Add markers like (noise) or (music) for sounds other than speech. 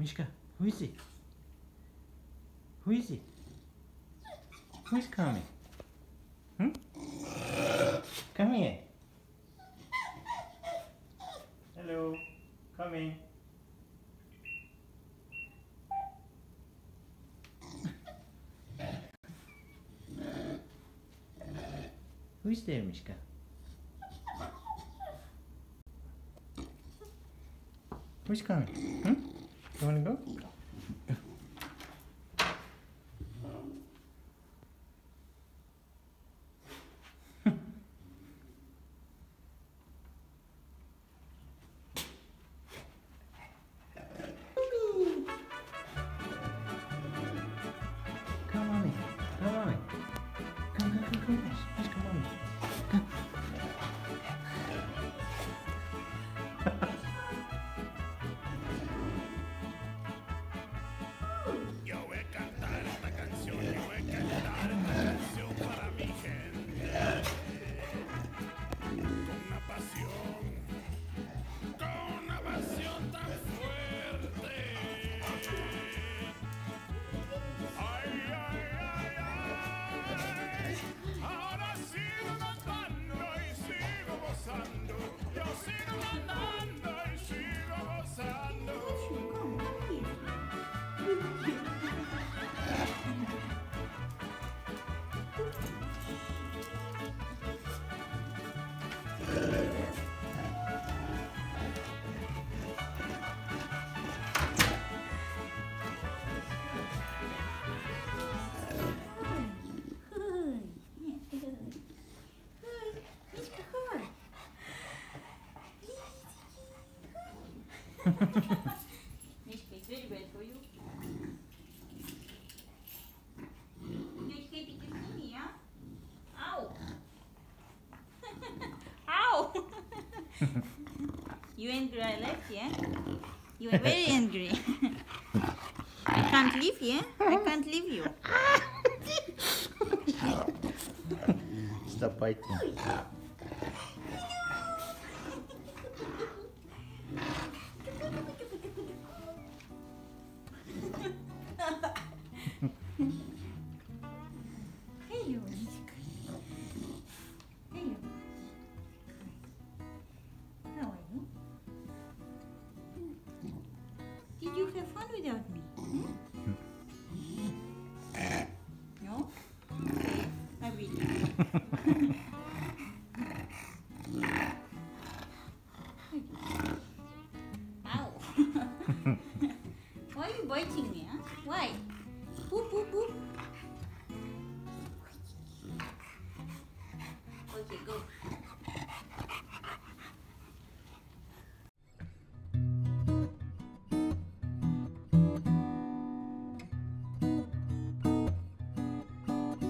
Mishka, who is it? Who is it? Who is coming? Hmm? Come here. Hello, coming. Who is there, Mishka? Who's coming? Hmm? You wanna go? Ha ha ha ha. You angry I left, yeah? You are very angry. I can't leave, yeah? I can't leave you. Eh? (laughs) Stop biting. (laughs) Why are you biting me, huh? Why? Boop, boop, boop.